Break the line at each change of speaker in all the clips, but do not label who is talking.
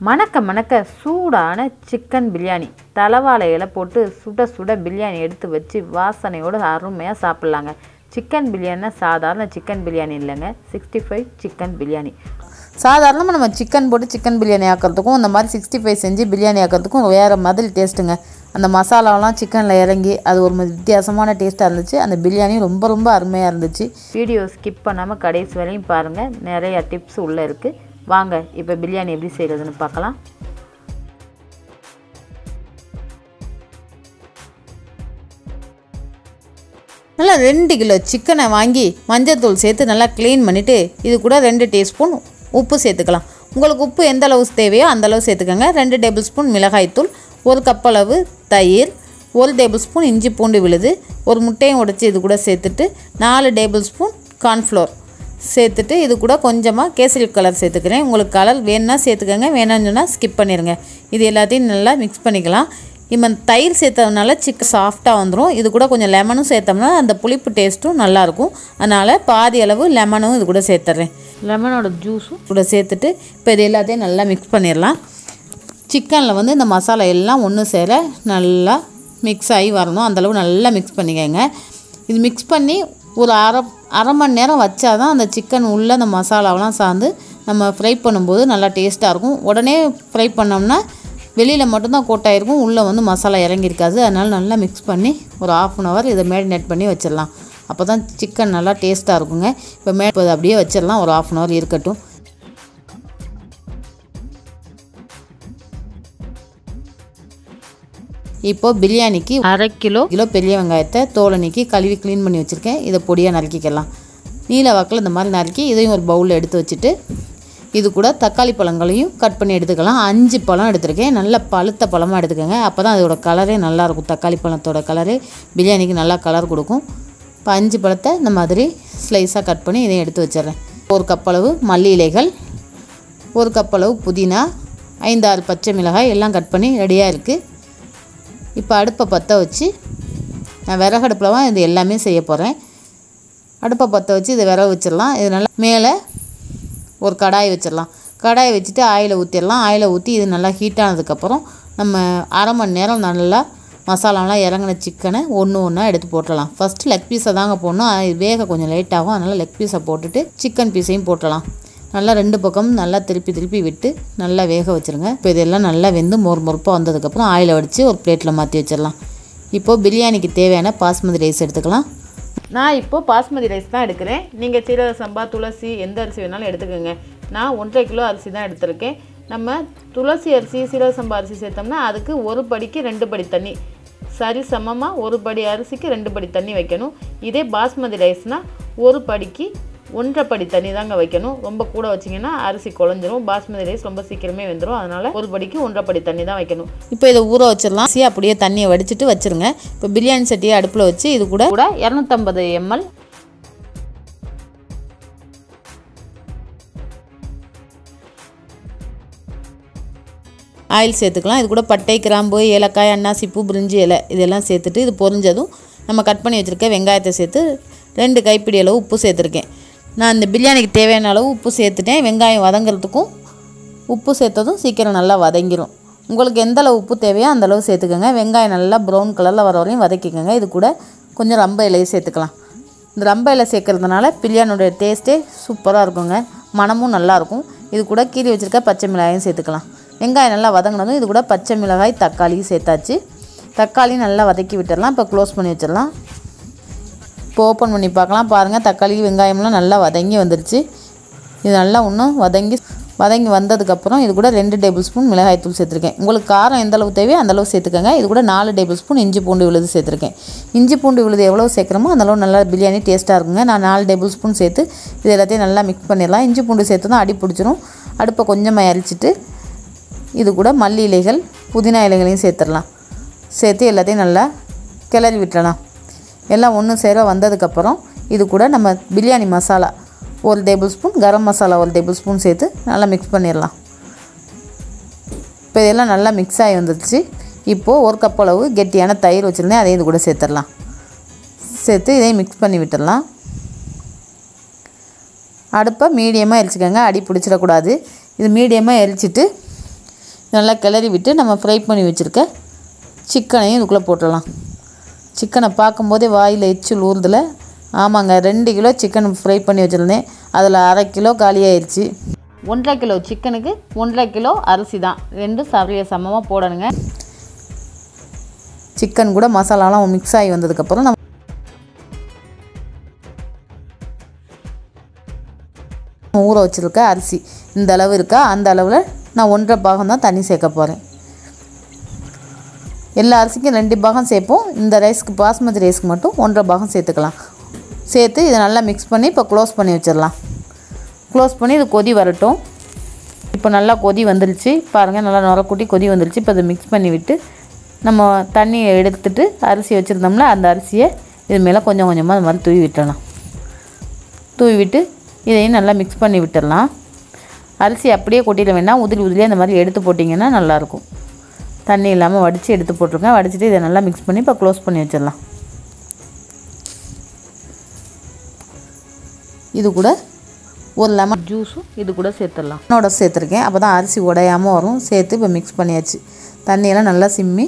மணக்க மணக்க சூடான சிக்கன் பிரியாணி. தலவாழை இலை போட்டு சுட சுட பிரியாணி எடுத்து வச்சு வாசனையோடு அருமையாக சாப்பிட்லாங்க. சிக்கன் பிரியாணினா சாதாரண சிக்கன் பிரியாணி இல்லைங்க. Sixty five chicken biryani.
சாதாரணமாக நம்ம சிக்கன் போட்டு சிக்கன் பிரியாணி ஆக்கிறதுக்கும் இந்த மாதிரி சிக்ஸ்டி ஃபைவ் செஞ்சு பிரியாணி ஆக்கிறதுக்கும் வேறு மாதிரி டேஸ்ட்டுங்க அந்த மசாலாலாம் சிக்கனில் இறங்கி அது ஒரு வித்தியாசமான டேஸ்ட்டாக இருந்துச்சு. அந்த பிரியாணி ரொம்ப ரொம்ப அருமையாக இருந்துச்சு.
வீடியோ ஸ்கிப் பண்ணாமல் கடைசி வரையும் பாருங்கள் நிறைய டிப்ஸ் உள்ளே இருக்குது வாங்க இப்போ பிரியாணி எப்படி செய்கிறதுன்னு பார்க்கலாம்.
நல்லா ரெண்டு கிலோ சிக்கனை வாங்கி மஞ்சள்தூள் சேர்த்து நல்லா க்ளீன் பண்ணிவிட்டு இது கூட ரெண்டு டீஸ்பூன் உப்பு சேர்த்துக்கலாம். உங்களுக்கு உப்பு எந்த அளவு தேவையோ அந்தளவு சேர்த்துக்கோங்க. ரெண்டு டேபிள் ஸ்பூன் மிளகாய்த்தூள் ஒரு கப் அளவு தயிர் ஒரு டேபிள் ஸ்பூன் இஞ்சி பூண்டு விழுது ஒரு முட்டையும் உடைச்சி இது கூட சேர்த்துட்டு நாலு டேபிள் ஸ்பூன் கார்ன்ஃப்ளோர் சேர்த்துட்டு இது கூட கொஞ்சமாக கேசரி கலர் சேர்த்துக்கிறேன். உங்களுக்கு கலர் வேணும்னா சேர்த்துக்கோங்க வேணாம்னு சொன்னால் ஸ்கிப் பண்ணிடுங்க இது எல்லாத்தையும் நல்லா மிக்ஸ் பண்ணிக்கலாம். இப்போ தயிர் சேர்த்ததுனால சிக்கன் சாஃப்டாக வந்துடும் இது கூட கொஞ்சம் லெமனும் சேர்த்தோம்னா அந்த புளிப்பு டேஸ்ட்டும் நல்லாயிருக்கும் அதனால் பாதி அளவு லெமனும் இது கூட சேர்த்துட்றேன்
லெமனோட ஜூஸும்
கூட சேர்த்துட்டு இப்போ இது எல்லாத்தையும் நல்லா மிக்ஸ் பண்ணிடலாம் சிக்கனில் வந்து இந்த மசாலா எல்லாம் ஒன்று சேர நல்லா மிக்ஸ் ஆகி வரணும். அந்தளவு நல்லா மிக்ஸ் பண்ணிக்கோங்க. இது மிக்ஸ் பண்ணி ஒரு அரை அரை மணி நேரம் வச்சா தான் அந்த சிக்கன் உள்ளே அந்த மசாலாவெலாம் சார்ந்து நம்ம ஃப்ரை பண்ணும்போது நல்லா டேஸ்ட்டாக இருக்கும். உடனே ஃப்ரை பண்ணோம்னா வெளியில் மட்டும்தான் கோட்டாயிருக்கும் உள்ளே வந்து மசாலா இறங்கியிருக்காது. அதனால் நல்லா மிக்ஸ் பண்ணி ஒரு ஆஃப் அன் ஹவர் இதை மேரினேட் பண்ணி வச்சிடலாம். அப்போ தான் சிக்கன் நல்லா டேஸ்ட்டாக இருக்குங்க. இப்போ மே இப்போ அப்படியே வச்சிடலாம். ஒரு ஆஃப் அன் ஹவர் இருக்கட்டும். இப்போது பிரியாணிக்கு
அரை கிலோ
கிலோ பெரிய வெங்காயத்தை தோலை நீக்கி கழுவி க்ளீன் பண்ணி வச்சுருக்கேன். இதை பொடியாக நறுக்கிக்கலாம். நீல வாக்கில் இந்த மாதிரி நறுக்கி இதையும் ஒரு பவுலில் எடுத்து வச்சுட்டு இது கூட தக்காளி பழங்களையும் கட் பண்ணி எடுத்துக்கலாம். அஞ்சு பழம் எடுத்திருக்கேன். நல்ல பழுத்த பழமாக எடுத்துக்கோங்க. அப்போ தான் அதோட கலரே நல்லாயிருக்கும் தக்காளி பழத்தோட கலரே பிரியாணிக்கு நல்லா கலர் கொடுக்கும். இப்போ அஞ்சு பழத்தை இந்த மாதிரி ஸ்லைஸாக கட் பண்ணி இதையும் எடுத்து வச்சிடுறேன். ஒரு கப் அளவு மல்லி இலைகள் ஒரு கப் அளவு புதினா ஐந்தாறு பச்சை மிளகாய் எல்லாம் கட் பண்ணி ரெடியாக இருக்குது இப்போ அடுப்பை பற்ற வச்சு நான் விறகடுப்பில் தான் இது எல்லாமே செய்ய போகிறேன். அடுப்பை பற்ற வச்சு இதை விறகு வச்சிடலாம். இது நல்லா மேலே ஒரு கடாய் வச்சிடலாம். கடாயை வச்சுட்டு ஆயில் ஊற்றிடலாம். ஆயில் ஊற்றி இது நல்லா ஹீட் ஆனதுக்கப்புறம் நம்ம அரை மணி நேரம் நல்லா மசாலாலாம் இறங்கின சிக்கனை ஒன்று ஒன்றா எடுத்து போட்டுடலாம். ஃபஸ்ட்டு லெக் பீஸை தாங்க போடணும். அது வேக கொஞ்சம் லேட் ஆகும். அதனால் லெக் பீஸை போட்டுட்டு சிக்கன் பீஸையும் போட்டுடலாம். நல்லா ரெண்டு பக்கமும் நல்லா திருப்பி திருப்பி விட்டு நல்லா வேக வச்சுருங்க. இப்போ இதெல்லாம் நல்லா வெந்து மொறு மொறுப்பாக வந்ததுக்கப்புறம் ஆயிலை வடித்து ஒரு பிளேட்டில் மாற்றி வச்சிடலாம். இப்போது பிரியாணிக்கு தேவையான பாஸ்மதி ரைஸ் எடுத்துக்கலாம்.
நான் இப்போது பாஸ்மதி ரைஸ் தான் எடுக்கிறேன். நீங்கள் சீரக சம்பா துளசி எந்த அரிசி வேணாலும் எடுத்துக்கோங்க. நான் ஒன்றரை கிலோ அரிசி தான் எடுத்திருக்கேன். நம்ம துளசி அரிசி சீரக சம்பா அரிசி சேர்த்தோம்னா அதுக்கு ஒரு படிக்கு ரெண்டு படி தண்ணி. சரி சமமாக ஒரு படி அரிசிக்கு ரெண்டு படி தண்ணி வைக்கணும். இதே பாஸ்மதி ரைஸ்னால் ஒரு படிக்கு ஒன்றரை படி தண்ணி தாங்க வைக்கணும். ரொம்ப கூட வச்சிங்கன்னா அரிசி குழஞ்சிரும். பாஸ்மதி ரைஸ் ரொம்ப சீக்கிரமே வெந்துடும் அதனால் ஒரு படிக்கு ஒன்றரை படி தண்ணி தான் வைக்கணும்.
இப்போ இதை ஊற வச்சிடலாம். அப்படியே தண்ணியை வடிச்சிட்டு வச்சுருங்க. இப்போ பிரியாணி சட்டியை அடுப்பில் வச்சு இது கூட
கூட இரநூத்தம்பது எம்எல்
ஆயில் சேர்த்துக்கலாம். இது கூட பட்டை கிராம்பு ஏலக்காய் அன்னாசி பூ பிரிஞ்சி இலை இதெல்லாம் சேர்த்துட்டு இது பொரிஞ்சதும் நம்ம கட் பண்ணி வச்சுருக்க வெங்காயத்தை சேர்த்து ரெண்டு கைப்பிடி அளவு உப்பு சேர்த்துருக்கேன். நான் இந்த பிரியாணிக்கு தேவையான அளவு உப்பு சேர்த்துட்டேன். வெங்காயம் வதங்கிறதுக்கும் உப்பு சேர்த்ததும் சீக்கிரம் நல்லா வதங்கிரும். உங்களுக்கு எந்த அளவு உப்பு தேவையோ அந்த அளவு சேர்த்துக்கோங்க. வெங்காயம் நல்லா ப்ரௌன் கலரில் வர வரையும் வதக்கிக்கோங்க. இது கூட கொஞ்சம் ரம்ப இலையை சேர்த்துக்கலாம். இந்த ரம்ப இலை சேர்க்குறதுனால பிரியாணியோடைய டேஸ்ட்டே சூப்பராக இருக்குங்க. மணமும் நல்லாயிருக்கும் இது கூட கீறி வச்சுருக்க பச்சை மிளகாயும் சேர்த்துக்கலாம். வெங்காயம் நல்லா வதங்கினதும் இது கூட பச்சை மிளகாய் தக்காளியும் சேர்த்தாச்சு. தக்காளியும் நல்லா வதக்கி விட்டுடலாம். இப்போ க்ளோஸ் பண்ணி வச்சிடலாம். இப்போ ஓப்பன் பண்ணி பார்க்கலாம். பாருங்கள் தக்காளி வெங்காயம்லாம் நல்லா வதங்கி வந்துருச்சு. இது நல்லா இன்னும் வதங்கி வதங்கி வந்ததுக்கப்புறம் இது கூட ரெண்டு டேபிள் ஸ்பூன் மிளகாய் தூள் சேர்த்துருக்கேன். உங்களுக்கு காரம் எந்த அளவு தேவையோ அந்தளவு சேர்த்துக்கோங்க. இது கூட நாலு டேபிள் ஸ்பூன் இஞ்சி பூண்டு விழுது சேர்த்துருக்கேன். இஞ்சி பூண்டு விழுது எவ்வளோ சேர்க்குறமோ அந்தளவு நல்லா பிரியாணி டேஸ்ட்டாக இருக்குங்க. நான் நாலு டேபிள் ஸ்பூன் சேர்த்து இது எல்லாத்தையும் நல்லா மிக்ஸ் பண்ணிடலாம். இஞ்சி பூண்டு சேர்த்து தான் அடி பிடிச்சிரும். அடுப்பை கொஞ்சமாக அரிச்சிட்டு இது கூட மல்லி இலைகள் புதினா இலைகளையும் சேர்த்துடலாம். சேர்த்து எல்லாத்தையும் நல்லா கிளறி விட்டுறலாம். எல்லாம் ஒன்று சேர வந்ததுக்கப்புறம் இது கூட நம்ம பிரியாணி மசாலா ஒரு டேபிள் ஸ்பூன் கரம் மசாலா ஒரு டேபிள் ஸ்பூன் சேர்த்து நல்லா மிக்ஸ் பண்ணிடலாம். இப்போ இதெல்லாம் நல்லா மிக்ஸ் ஆகி வந்துடுச்சு இப்போது ஒரு கப் அளவு கெட்டியான தயிர் வச்சுருந்தேன் அதையும் இது கூட சேர்த்துடலாம். சேர்த்து இதையும் மிக்ஸ் பண்ணி விட்டுடலாம். அடுப்பை மீடியமாக எரிச்சிக்கோங்க அடி பிடிச்சிடக்கூடாது. இது மீடியமாக எரிச்சிட்டு நல்லா கிளறி விட்டு நம்ம ஃப்ரை பண்ணி வச்சுருக்க சிக்கனையும் இதுக்குள்ளே போட்டுடலாம். சிக்கனை பார்க்கும்போதே வாயில் எச்சில் ஊறுதில் ஆமாங்க ரெண்டு கிலோ சிக்கன் ஃப்ரை பண்ணி வச்சுருந்தேன். அதில் அரை கிலோ காலியாயிருச்சு.
ஒன்றரை கிலோ சிக்கனுக்கு ஒன்றரை கிலோ அரிசி தான். ரெண்டும் சரியாக சமமாக போடணுங்க.
சிக்கன் கூட மசாலாலாம் மிக்ஸ் ஆகி வந்ததுக்கப்புறம் நம்ம ஊற வச்சுருக்க அரிசி. இந்த அளவு இருக்கா? அந்த அளவில் நான் ஒன்றரை பாகம் தான் தண்ணி சேர்க்க போகிறேன் எல்லா அரிசிக்கும் ரெண்டு பாகம் சேர்ப்போம். இந்த ரைஸ்க்கு பாஸ்மதி ரைஸ்க்கு மட்டும் ஒன்றரை பாகம் சேர்த்துக்கலாம். சேர்த்து இதை நல்லா மிக்ஸ் பண்ணி இப்போ க்ளோஸ் பண்ணி வச்சிடலாம். க்ளோஸ் பண்ணி இது கொதி வரட்டும். இப்போ நல்லா கொதி வந்துருச்சு. பாருங்கள் நல்லா நுரக்கூட்டி கொதி வந்துருச்சு. இப்போ இதை மிக்ஸ் பண்ணி விட்டு நம்ம தண்ணியை எடுத்துட்டு அரிசி வச்சுருந்தோம்னா அந்த அரிசியை இது மேலே கொஞ்சம் கொஞ்சமாக அது மாதிரி தூவி விட்டுடலாம் தூவி விட்டு இதையும் நல்லா மிக்ஸ் பண்ணி விட்டுடலாம் அரிசி அப்படியே கொட்டிட வேண்டாம். உதிரி உதிரியாக இந்த மாதிரி எடுத்து போட்டிங்கன்னா நல்லாயிருக்கும் தண்ணி இல்லாமல் வடித்து எடுத்து போட்டிருக்கேன். வடிச்சிட்டு இதை நல்லா மிக்ஸ் பண்ணி இப்போ க்ளோஸ் பண்ணி வச்சிடலாம். இது கூட ஒரு லெமன்
ஜூஸும் இது கூட சேர்த்துடலாம்.
என்னோட சேர்த்துருக்கேன். அப்போ தான் அரிசி உடையாமல் வரும். சேர்த்து இப்போ மிக்ஸ் பண்ணியாச்சு. தண்ணியெல்லாம் நல்லா சிம்மி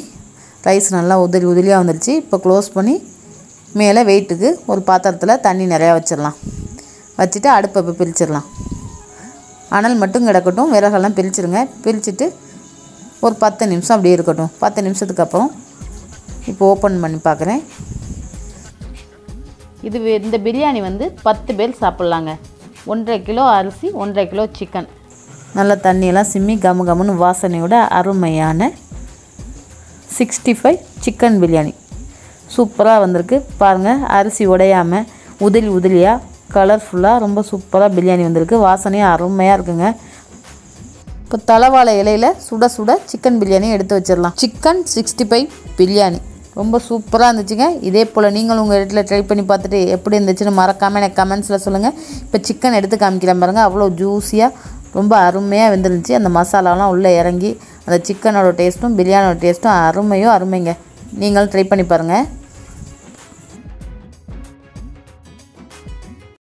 ரைஸ் நல்லா உதிரி உதிரியாக வந்துருச்சு. இப்போ க்ளோஸ் பண்ணி மேலே வெயிட்டுக்கு ஒரு பாத்திரத்தில் தண்ணி நிறையா வச்சிடலாம். வச்சுட்டு அடுப்பை இப்போ பிரிச்சிடலாம். அனல் மட்டும் கிடக்கட்டும். விறகெல்லாம் பிரிச்சிருங்க. பிரிச்சுட்டு ஒரு பத்து நிமிஷம் அப்படியே இருக்கட்டும். பத்து நிமிஷத்துக்கு அப்புறம் இப்போ ஓப்பன் பண்ணி பார்க்குறேன்.
இது இந்த பிரியாணி வந்து பத்து பேர் சாப்பிட்லாங்க. ஒன்றரை கிலோ அரிசி ஒன்றரை கிலோ சிக்கன்
நல்லா தண்ணியெல்லாம் சிம்மி கம கமுன்னு வாசனையோட அருமையான சிக்ஸ்டி ஃபைவ் சிக்கன் பிரியாணி. சூப்பராக வந்திருக்கு. பாருங்கள் அரிசி உடையாமல் உதிரி உதிரியாக கலர்ஃபுல்லாக ரொம்ப சூப்பராக பிரியாணி வந்திருக்கு. வாசனையும் அருமையாக இருக்குங்க. இப்போ தலைவாழை இலையில் சுட சுட சிக்கன் பிரியாணி எடுத்து வச்சிடலாம். Chicken sixty five biryani. ரொம்ப சூப்பராக இருந்துச்சுங்க. இதே போல் நீங்களும் உங்கள் இடத்துல ட்ரை பண்ணி பார்த்துட்டு எப்படி இருந்துச்சுன்னு மறக்காமல் எனக்கு கமெண்ட்ஸில் சொல்லுங்கள் இப்போ சிக்கன் எடுத்து காமிக்கிறேன் பாருங்கள் அவ்வளோ ஜூஸியாக ரொம்ப அருமையாக வெந்துருந்துச்சு. அந்த மசாலாலாம் உள்ளே இறங்கி அந்த சிக்கனோட டேஸ்ட்டும் பிரியாணியோட டேஸ்ட்டும் அருமையோ அருமைங்க. நீங்களும் ட்ரை பண்ணி பாருங்கள்